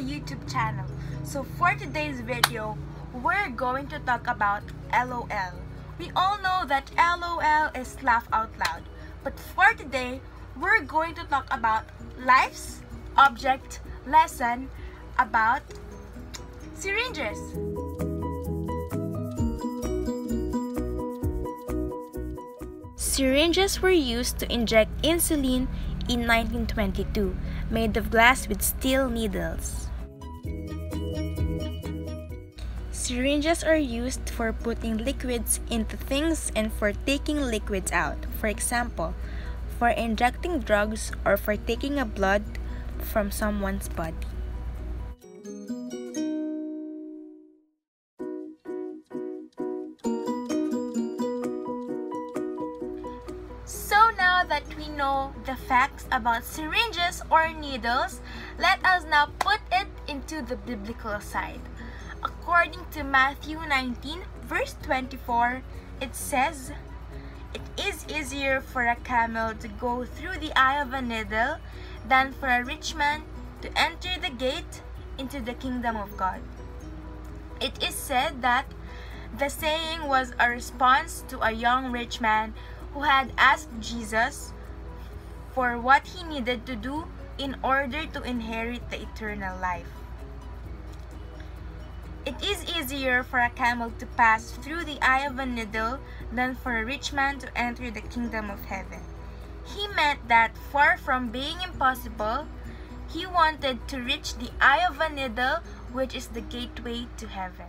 YouTube channel. So for today's video, we're going to talk about LOL. We all know that LOL is laugh out loud. But for today, we're going to talk about life's object lesson about syringes. Syringes were used to inject insulin in 1922, made of glass with steel needles. Syringes are used for putting liquids into things and for taking liquids out. For example, for injecting drugs or for taking a blood from someone's body. That we know the facts about syringes or needles, let us now put it into the biblical side. According to Matthew 19, verse 24, it says, It is easier for a camel to go through the eye of a needle than for a rich man to enter the gate into the kingdom of God. It is said that the saying was a response to a young rich man who had asked Jesus for what he needed to do in order to inherit the eternal life. It is easier for a camel to pass through the eye of a needle than for a rich man to enter the kingdom of heaven. He meant that far from being impossible, he wanted to reach the eye of a needle, which is the gateway to heaven.